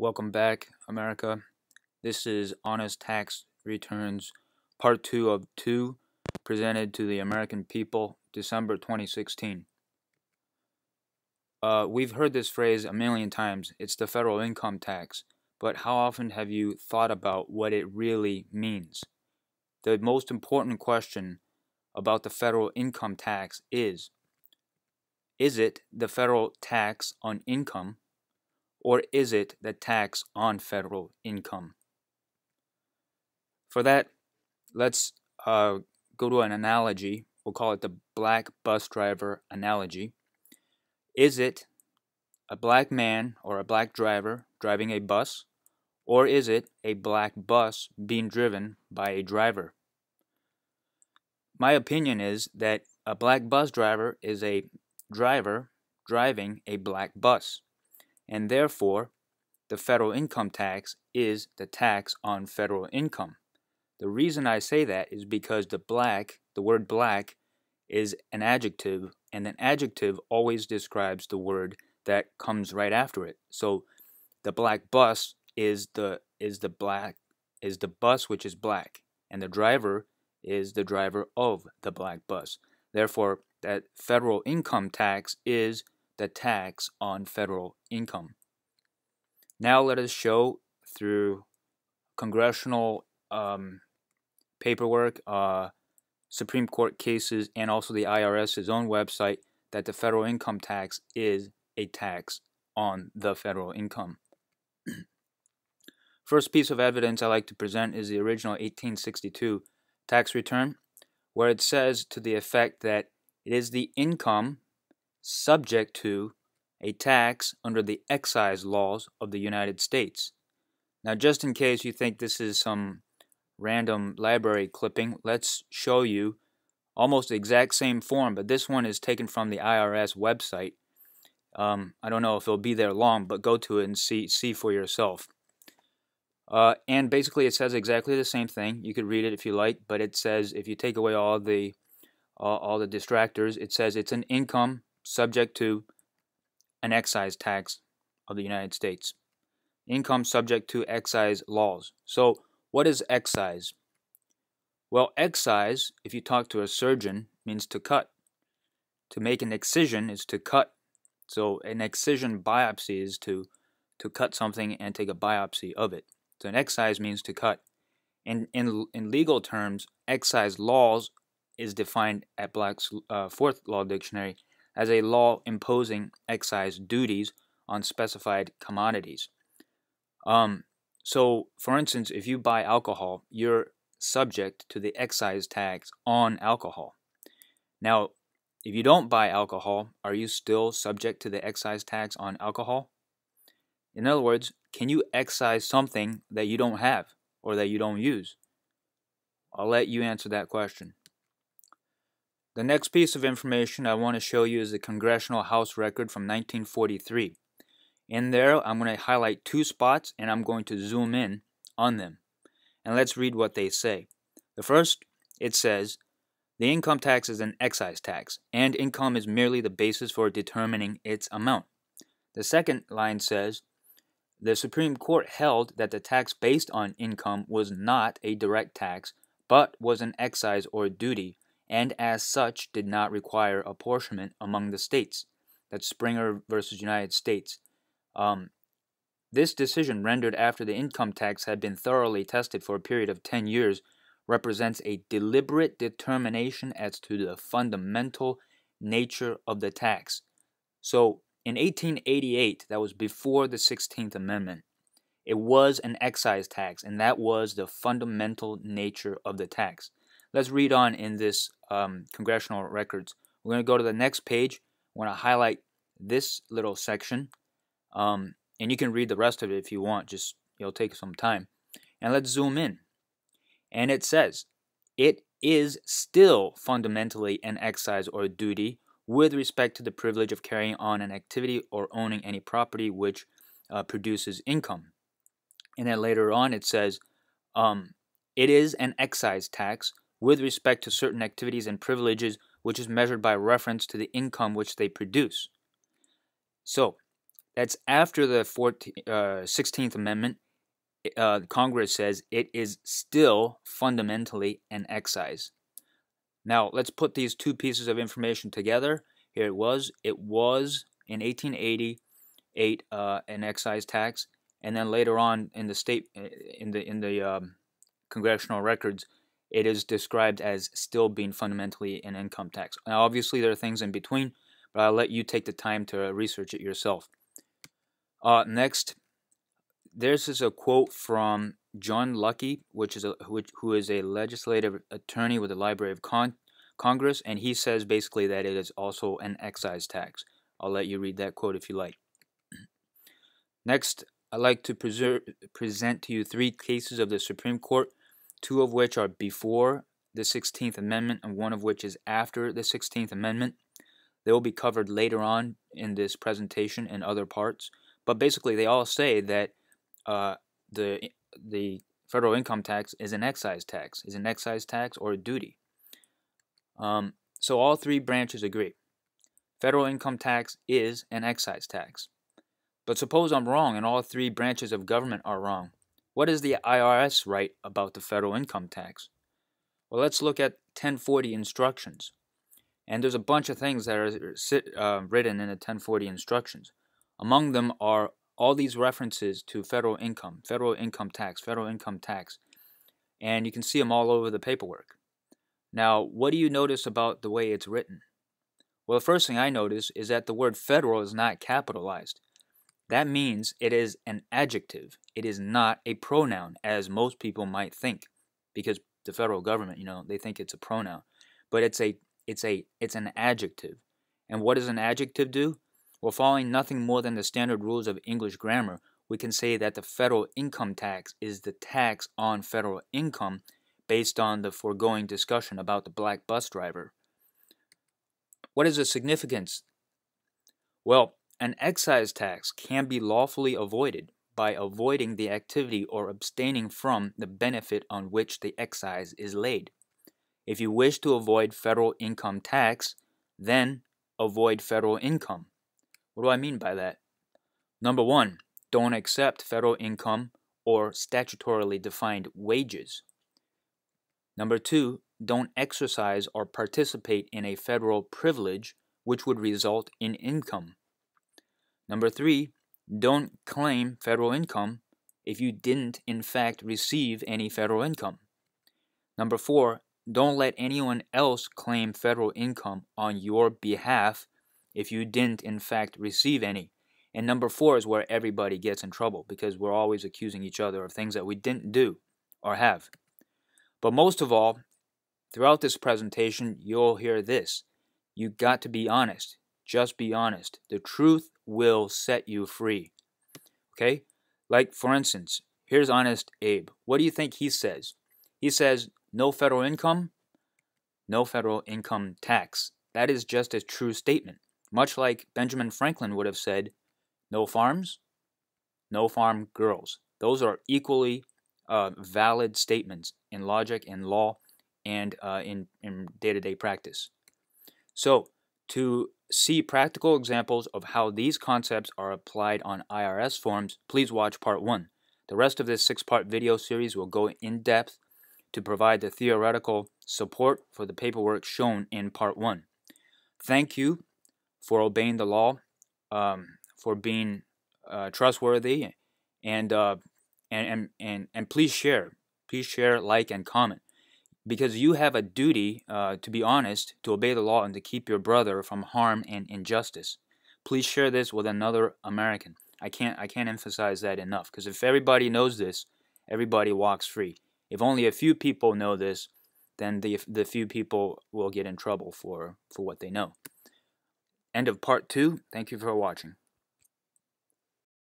Welcome back, America. This is Honest Tax Returns, part two of two, presented to the American people, December 2016. Uh, we've heard this phrase a million times it's the federal income tax, but how often have you thought about what it really means? The most important question about the federal income tax is Is it the federal tax on income? Or is it the tax on federal income? For that, let's uh, go to an analogy. We'll call it the black bus driver analogy. Is it a black man or a black driver driving a bus, or is it a black bus being driven by a driver? My opinion is that a black bus driver is a driver driving a black bus and therefore the federal income tax is the tax on federal income. The reason I say that is because the black, the word black, is an adjective, and an adjective always describes the word that comes right after it. So the black bus is the is the black is the bus which is black, and the driver is the driver of the black bus. Therefore, that federal income tax is the tax on federal income. Now let us show through congressional um, paperwork, uh, Supreme Court cases, and also the IRS's own website that the federal income tax is a tax on the federal income. First piece of evidence I like to present is the original 1862 tax return, where it says to the effect that it is the income subject to a tax under the excise laws of the United States. Now, just in case you think this is some random library clipping, let's show you almost the exact same form, but this one is taken from the IRS website. Um, I don't know if it'll be there long, but go to it and see see for yourself. Uh, and basically, it says exactly the same thing. You could read it if you like, but it says if you take away all the all, all the distractors, it says it's an income subject to an excise tax of the United States. Income subject to excise laws. So, what is excise? Well, excise, if you talk to a surgeon, means to cut. To make an excision is to cut. So, an excision biopsy is to, to cut something and take a biopsy of it. So, an excise means to cut. In, in, in legal terms, excise laws is defined at Black's uh, Fourth Law Dictionary as a law imposing excise duties on specified commodities. Um, so, for instance, if you buy alcohol, you're subject to the excise tax on alcohol. Now, if you don't buy alcohol, are you still subject to the excise tax on alcohol? In other words, can you excise something that you don't have or that you don't use? I'll let you answer that question. The next piece of information I want to show you is the Congressional House record from 1943. In there, I'm going to highlight two spots and I'm going to zoom in on them. And let's read what they say. The first, it says, the income tax is an excise tax, and income is merely the basis for determining its amount. The second line says, the Supreme Court held that the tax based on income was not a direct tax, but was an excise or duty and as such did not require apportionment among the states. That's Springer versus United States. Um, this decision, rendered after the income tax had been thoroughly tested for a period of 10 years, represents a deliberate determination as to the fundamental nature of the tax. So, in 1888, that was before the 16th Amendment, it was an excise tax, and that was the fundamental nature of the tax. Let's read on in this um, congressional records. We're going to go to the next page. We're going to highlight this little section. Um, and you can read the rest of it if you want, just it'll take some time. And let's zoom in. And it says, it is still fundamentally an excise or duty with respect to the privilege of carrying on an activity or owning any property which uh, produces income. And then later on it says, um, it is an excise tax with respect to certain activities and privileges, which is measured by reference to the income which they produce. So, That's after the 14, uh, 16th Amendment. Uh, Congress says it is still fundamentally an excise. Now, let's put these two pieces of information together. Here it was. It was in 1888 uh, an excise tax, and then later on in the state in the in the um, congressional records, it is described as still being fundamentally an income tax. Now, obviously, there are things in between, but I'll let you take the time to research it yourself. Uh, next, there's this is a quote from John Luckey, which is a which, who is a legislative attorney with the Library of Con- Congress, and he says basically that it is also an excise tax. I'll let you read that quote if you like. Next, I'd like to present to you three cases of the Supreme Court, two of which are before the 16th Amendment and one of which is after the 16th Amendment. They will be covered later on in this presentation and other parts, but basically they all say that uh, the the federal income tax is an excise tax, is an excise tax or a duty. Um, so all three branches agree. Federal income tax is an excise tax. But suppose I'm wrong and all three branches of government are wrong. What does the IRS write about the federal income tax? Well, let's look at 1040 instructions. And there's a bunch of things that are uh, written in the 1040 instructions. Among them are all these references to federal income, federal income tax, federal income tax. And you can see them all over the paperwork. Now, what do you notice about the way it's written? Well, the first thing I notice is that the word federal is not capitalized. That means it is an adjective. It is not a pronoun, as most people might think, because the federal government, you know, they think it's a pronoun. But it's a it's a it's an adjective. And what does an adjective do? Well, following nothing more than the standard rules of English grammar, we can say that the federal income tax is the tax on federal income based on the foregoing discussion about the black bus driver. What is the significance? Well, an excise tax can be lawfully avoided by avoiding the activity or abstaining from the benefit on which the excise is laid. If you wish to avoid federal income tax, then avoid federal income. What do I mean by that? Number one, don't accept federal income or statutorily defined wages. Number two, don't exercise or participate in a federal privilege which would result in income. Number three, don't claim federal income if you didn't, in fact, receive any federal income. Number four, don't let anyone else claim federal income on your behalf if you didn't, in fact, receive any. And number four is where everybody gets in trouble because we're always accusing each other of things that we didn't do or have. But most of all, throughout this presentation, you'll hear this. You got to be honest. Just be honest. The truth will set you free. Okay? Like, for instance, here's Honest Abe. What do you think he says? He says, no federal income, no federal income tax. That is just a true statement. Much like Benjamin Franklin would have said, no farms, no farm girls. Those are equally uh, valid statements in logic and law and uh, in, in day-to-day practice. So, to see practical examples of how these concepts are applied on IRS forms, please watch part 1. The rest of this six-part video series will go in depth to provide the theoretical support for the paperwork shown in part 1. Thank you for obeying the law, um, for being uh, trustworthy, and, uh, and, and, and, and please share. Please share, like, and comment because you have a duty uh, to be honest, to obey the law, and to keep your brother from harm and injustice. Please share this with another American. I can't I can't emphasize that enough because if everybody knows this, everybody walks free. If only a few people know this, then the the few people will get in trouble for for what they know. End of part 2. Thank you for watching.